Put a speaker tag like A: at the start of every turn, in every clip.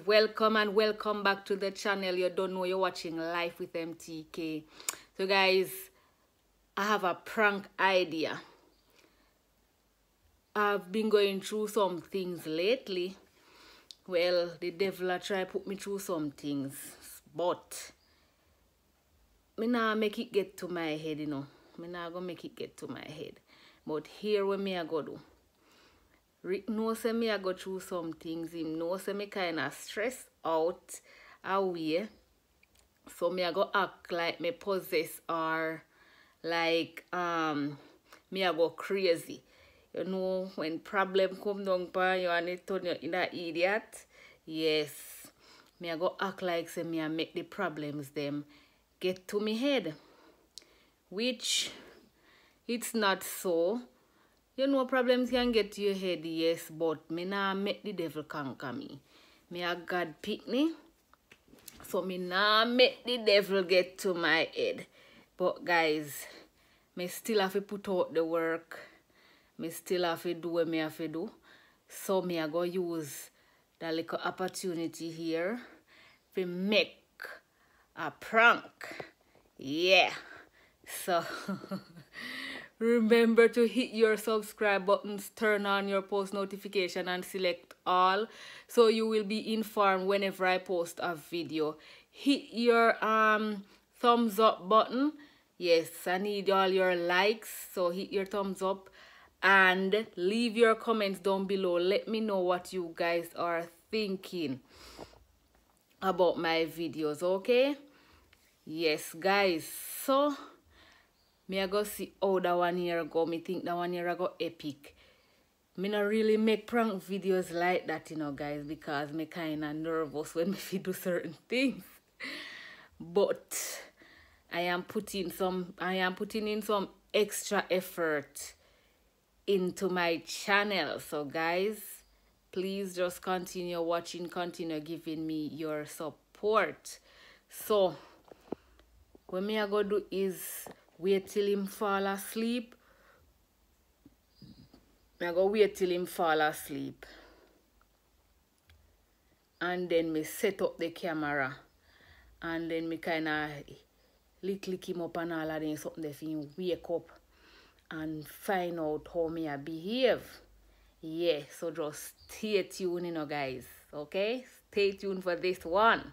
A: welcome and welcome back to the channel. You don't know you're watching life with mtk so guys i have a prank idea. I've been going through some things lately. Well the devil try put me through some things but me now make it get to my head you know. Me now gonna make it get to my head. But here what me I go do Knows say me I go through some things. Him knows say me kind of stress out away. So me I go act like me possess or like um me I go crazy. You know when problem come down pa you and it turn you in that idiot. Yes. Me I go act like say me I make the problems them get to me head. Which it's not so you know problems can get to your head, yes, but me nah make the devil conquer me. Me a God pick me. So me nah make the devil get to my head. But guys, me still have to put out the work. Me still have to do what me have to do. So me a go use the little opportunity here to make a prank. Yeah. So Remember to hit your subscribe buttons, turn on your post notification and select all so you will be informed whenever I post a video. Hit your um thumbs up button. Yes, I need all your likes. So hit your thumbs up and leave your comments down below. Let me know what you guys are thinking about my videos, okay? Yes, guys. So me I go see how that one year ago. Me think that one year ago epic. Me not really make prank videos like that, you know, guys, because me kind of nervous when me do certain things. But I am putting some, I am putting in some extra effort into my channel. So, guys, please just continue watching, continue giving me your support. So, what me I go do is wait till him fall asleep. I go wait till him fall asleep. And then me set up the camera. And then me kind of lick, lick him up and all of them something that him wake up and find out how me I behave. Yeah, so just stay tuned, you know, guys. Okay? Stay tuned for this one.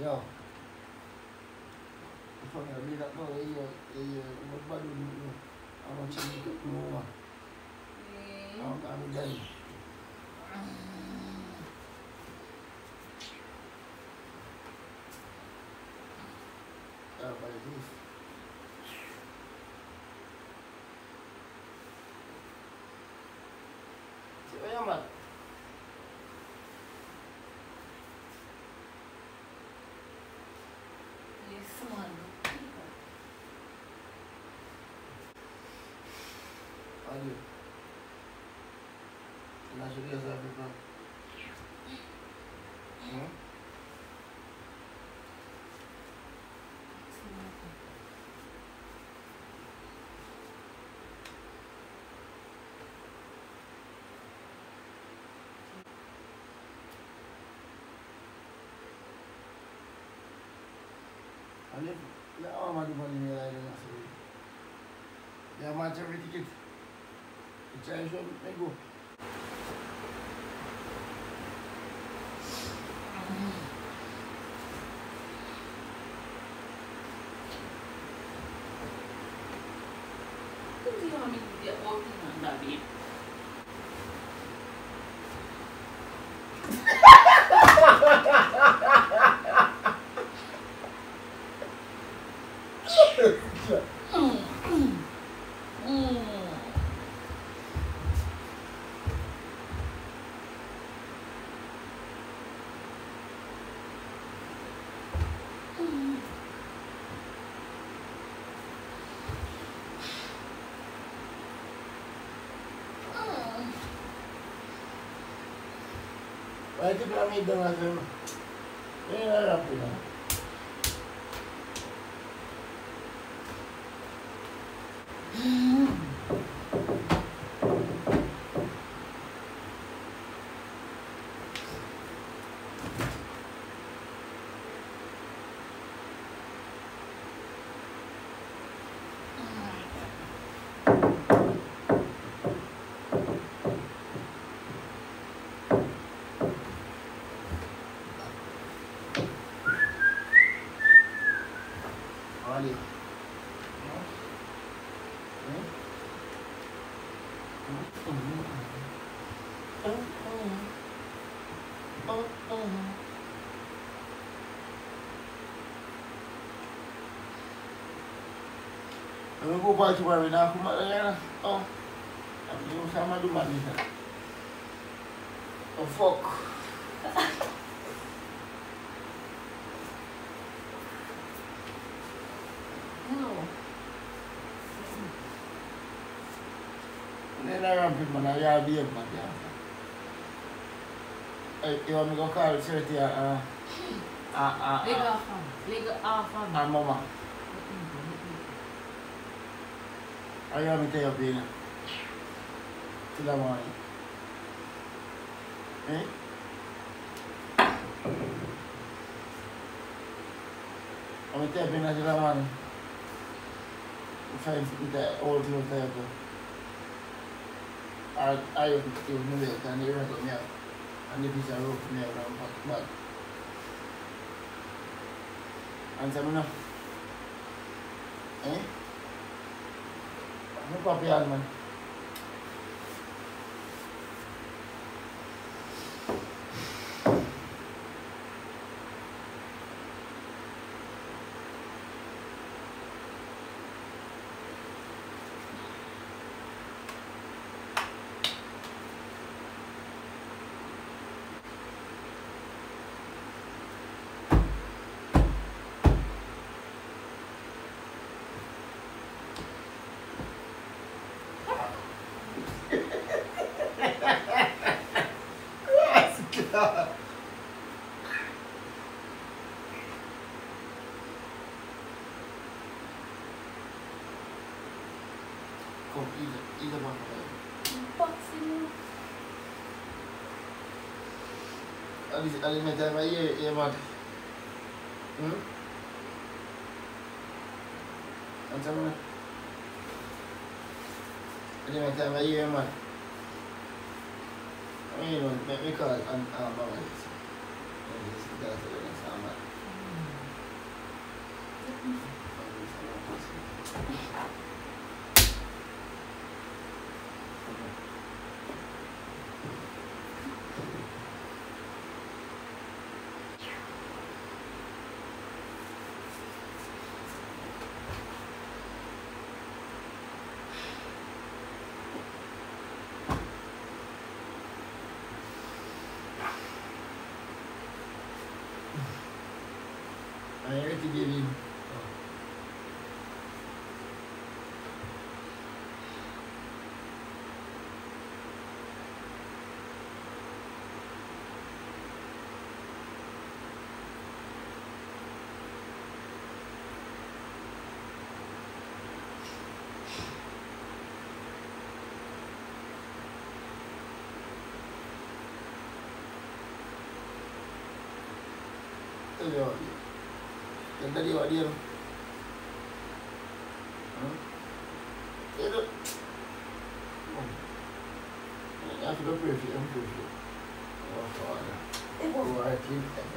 B: thấy không không hiểu đi lại thôi bây giờ bây giờ mất bao I do.
A: And that's
B: what it is every. Hmm? I live, all my money in the island, so. Yeah, not every ticket.
A: 再说那个，嗯，估计我们得好
B: 几天打遍。ramito va a hacer. Mira la pila. Let me go back to where we now come out again. Oh, I'm doing some of the money here. Oh, fuck. Nè nan rampit man, a yal bi yon man diyan. E, yon mi go kal sirti a... A, a, a... Lega
A: afan.
B: Lega
A: afan. A mama. Ayọ̀mídé Obìnrin
B: tí lọ́mọ rẹ̀. Ayọ̀mídé Obìnrin tí lọ́mọ rẹ̀. Fẹ́ẹ́ fi dá owó tí mo fẹ́ bọ̀. Ayọ̀mídé Obìnrin rẹ̀ kan ní ìrọ̀lẹ́ mi àwọn. A ní bí ìṣàrò òfin mi ọ̀rọ̀ ọ̀pá tó gbàgbọ́. Àǹtẹ̀mí náà. Não copiado, mano. either one of them. Habis ada macam raya eh, Ya Man
A: hmm?
B: Macam mana? Ada macam raya Ya Man Ini you Ini call Ito yun. Yang tadi awak hmm? dia tu. Ha? Oh. Oh, dia tu. Oh. Aku dah pray sikit, aku pray sikit. Oh, soalan. Oh, I think that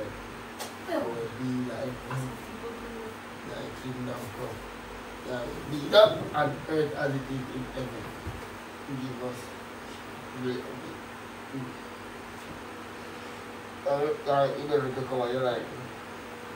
B: I will be like, like him now. So, yeah, be up on earth as it is in heaven. Give us great of it.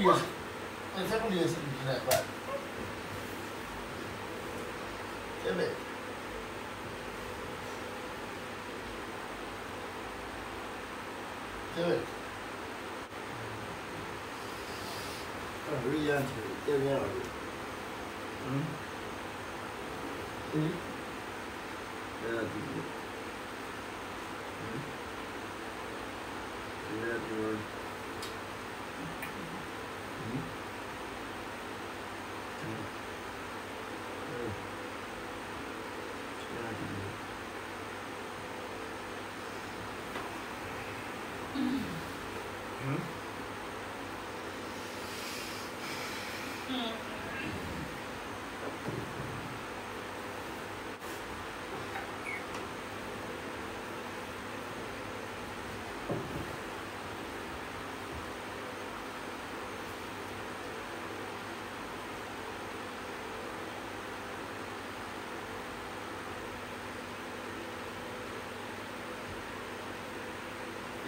B: 对吧？哎，怎么理解？怎么理解？快！听呗！听呗！这不一样，听，这不一样，嗯？嗯？うん。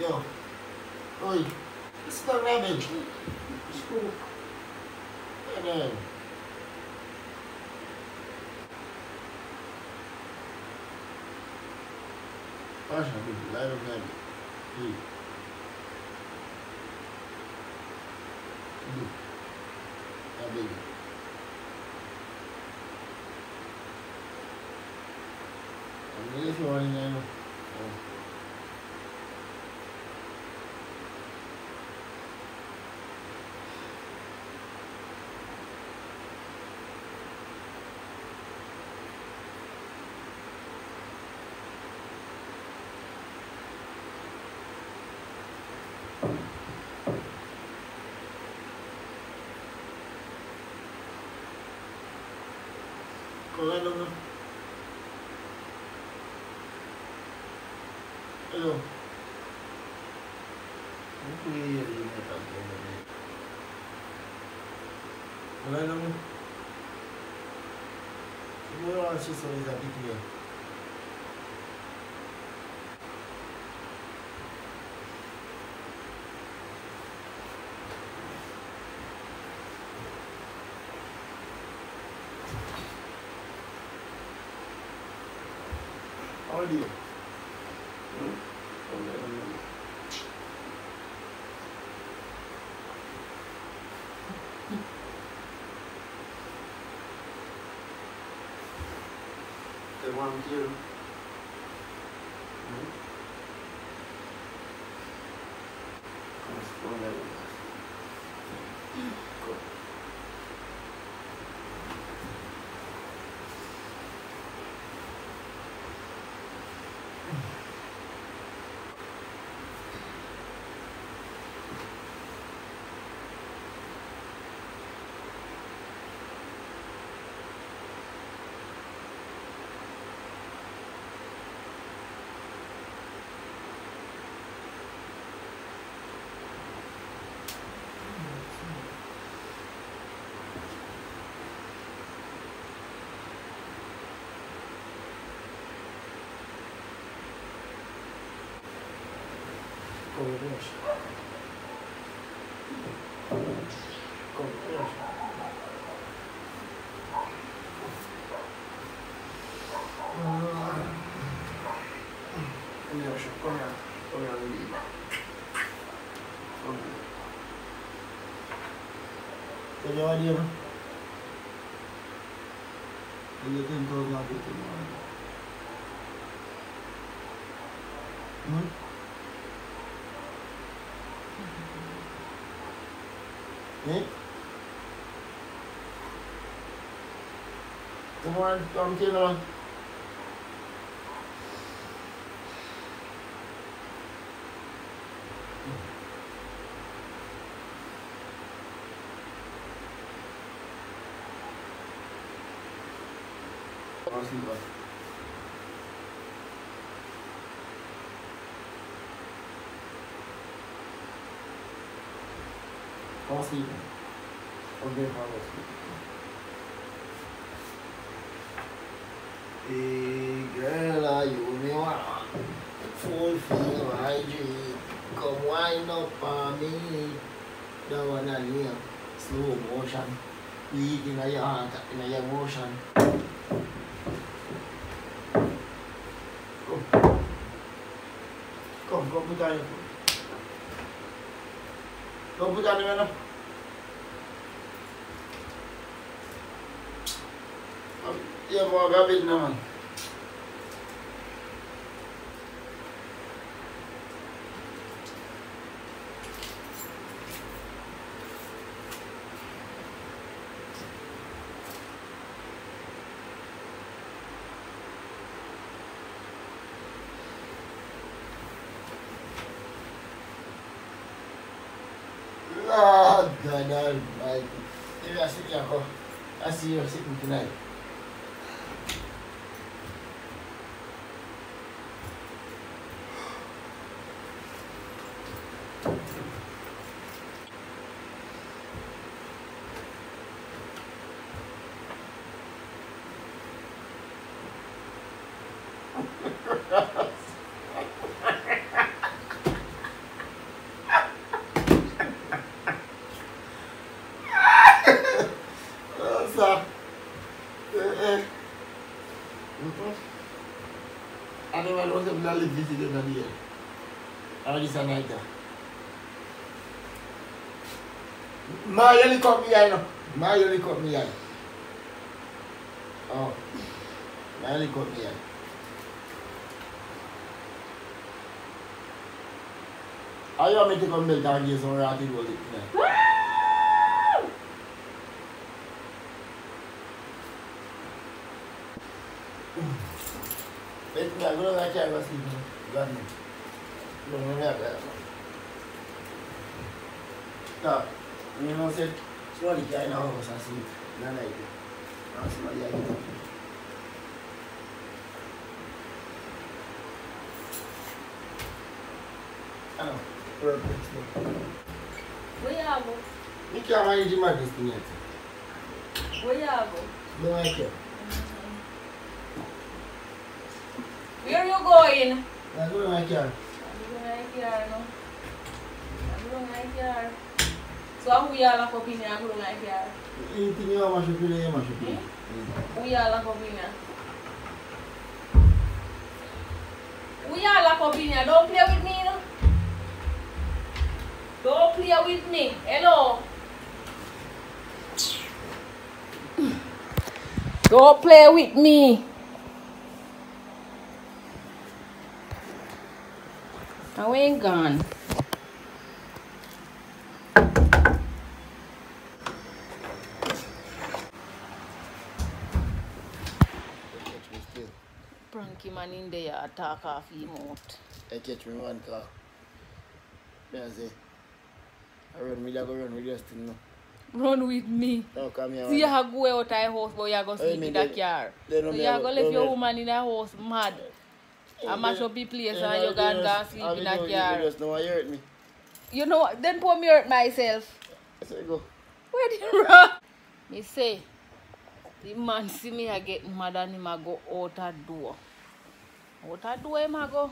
B: aqui, ó. Oi. Isso não é mesmo. Desculpa. Peraí. Página do Lero Velho. E. Cadê? Cadê? Cadê? Cadê? cưới luôn luôn Ây dồi Cũng quy gì mà tận dụng được này Ở đây luôn luôn Moi, je suis sur les habitudes. You? The one here. Hmm? Congreso. Congreso. Andiamo con la, con la. Con. Warren, um, the other one. Fall asleep. Okay, fall asleep. Hey girl, are you me want? Fulfill my dream. Come wind up on me. That one I name. Slow motion. Beat in your heart, in your emotion. Kom, kom put on your foot. Kom put on your man. ya mababid naman. Ah, ganal. Ay, ilasik ako. Asi, ilasik mo tonight. Ane man wazep la li viti gen nan diye. Ane di sanay ta. Ma yon li kop mi yay nou. Ma yon li kop mi yay. Oh. Ma yon li kop mi yay. Ayo a me te kon bel tan gen son rati do dik men. एक नागरो जायचे आग Tá, minha irmã sempre só ligar na roça assim, na noite. Nossa, Maria. Ah, não. Pronto, Goiabo. O que é a mãe de mais, Pinheta? Goiabo. Não é que é?
A: Where you going?
B: I don't know, I can't.
A: I'm going right here, no. I'm going right here. So who you lock up in here? I'm going right here.
B: Anything you want to do, you want to.
A: Who you lock up in here? Who you lock up in here? Don't play with me, no. Don't play with me. Hello. Don't play with me. I ain't gone.
B: Catch me still.
A: Pranky man in there attack off him out.
B: I catch me one car. Then I say, I run with you, I go run with you still no.
A: Run with me.
B: Now come here.
A: See you
B: man.
A: go out of house but you go sleep in the
B: then-
A: car. So
B: me
A: you go leave your woman in the house mad. I mash up the place
B: Yeah,
A: and you
B: I
A: go and go
B: just-
A: and sleep in
B: mean,
A: the
B: you- just know you hurt me.
A: You know? Then pour me hurt myself.
B: I say go.
A: Where did you run? Me say, the man see me I get mad and him a go out a door. Out a door him a go.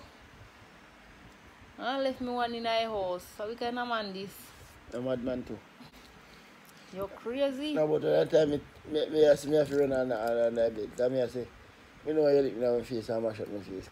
A: And left me one in the house. So we can man this.
B: I'm mad man too.
A: You're crazy?
B: No, but at that time, me, me, me, I see me have to run on, on, on that bed. That me I say, you know you lick me on my face and mash up my face.